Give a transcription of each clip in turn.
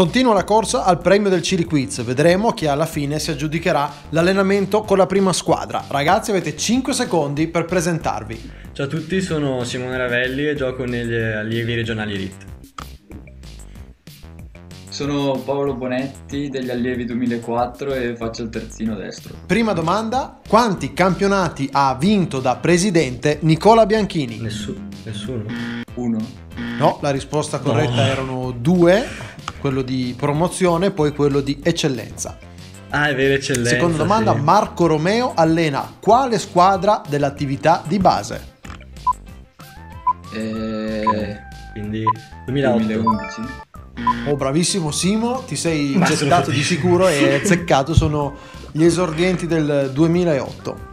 Continua la corsa al premio del Ciri Quiz. Vedremo chi alla fine si aggiudicherà l'allenamento con la prima squadra. Ragazzi, avete 5 secondi per presentarvi. Ciao a tutti, sono Simone Ravelli e gioco negli allievi regionali Elite. Sono Paolo Bonetti degli allievi 2004 e faccio il terzino destro. Prima domanda: quanti campionati ha vinto da presidente Nicola Bianchini? Nessu- nessuno. Uno. No, la risposta corretta erano due quello di promozione e poi quello di eccellenza. Ah, è vero, eccellenza. Seconda domanda, sì. Marco Romeo allena quale squadra dell'attività di base? E... Quindi 2008. 2011. Oh, bravissimo Simo, ti sei Ma gettato di sicuro e azzeccato, sono gli esordienti del 2008.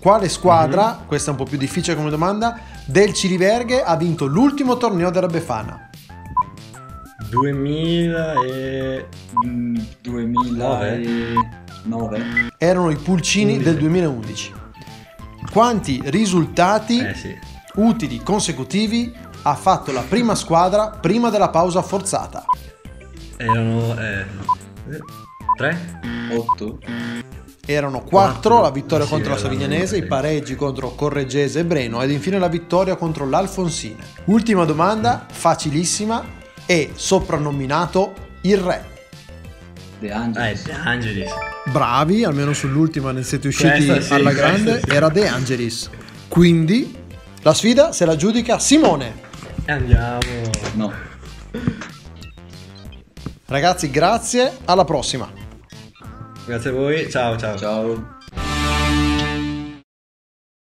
Quale squadra, Mhm. questa è un po' più difficile come domanda, del Ciriverghe ha vinto l'ultimo torneo della Befana? 2000 e... Mm, 2009. Erano i Pulcini Undici. del 2011. Quanti risultati Eh sì. utili consecutivi ha fatto la prima squadra prima della pausa forzata? Erano... Eh... Tre? 8. Erano 4 Quattro. la vittoria Sì, contro la erano Savignanese, i pareggi contro Correggese e Breno ed infine la vittoria contro l'Alfonsine. Ultima domanda, facilissima e soprannominato il re. De è Angelis. De Angelis. Bravi, almeno sull'ultima ne siete usciti Questa sì, alla grande, sì. era De Angelis. Quindi la sfida se la giudica Simone. Andiamo. No. Ragazzi, grazie, alla prossima. Grazie a voi, ciao ciao. Ciao.